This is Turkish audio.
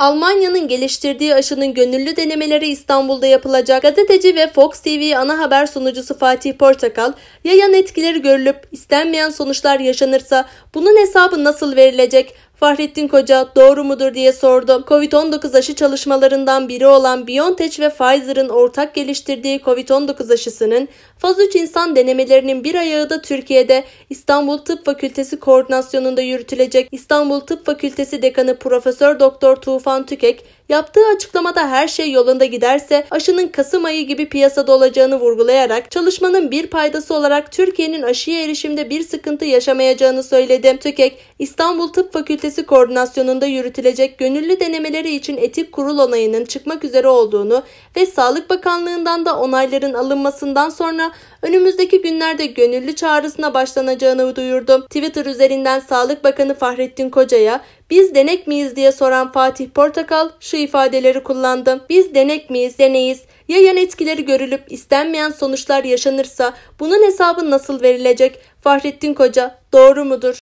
Almanya'nın geliştirdiği aşının gönüllü denemeleri İstanbul'da yapılacak. Gazeteci ve Fox TV ana haber sunucusu Fatih Portakal, yayan etkileri görülüp istenmeyen sonuçlar yaşanırsa bunun hesabı nasıl verilecek? Fahrettin Koca doğru mudur diye sordu. Covid-19 aşı çalışmalarından biri olan BioNTech ve Pfizer'ın ortak geliştirdiği Covid-19 aşısının faz 3 insan denemelerinin bir ayağı da Türkiye'de İstanbul Tıp Fakültesi koordinasyonunda yürütülecek. İstanbul Tıp Fakültesi Dekanı Profesör Doktor Tufan Tükek Yaptığı açıklamada her şey yolunda giderse aşının Kasım ayı gibi piyasada olacağını vurgulayarak çalışmanın bir paydası olarak Türkiye'nin aşıya erişimde bir sıkıntı yaşamayacağını söyledi. TÜKEK, İstanbul Tıp Fakültesi koordinasyonunda yürütülecek gönüllü denemeleri için etik kurul onayının çıkmak üzere olduğunu ve Sağlık Bakanlığı'ndan da onayların alınmasından sonra önümüzdeki günlerde gönüllü çağrısına başlanacağını duyurdu. Twitter üzerinden Sağlık Bakanı Fahrettin Koca'ya biz denek miyiz diye soran Fatih Portakal şu ifadeleri kullandı. Biz denek miyiz, deneyiz. Ya yan etkileri görülüp istenmeyen sonuçlar yaşanırsa bunun hesabı nasıl verilecek? Fahrettin Koca doğru mudur?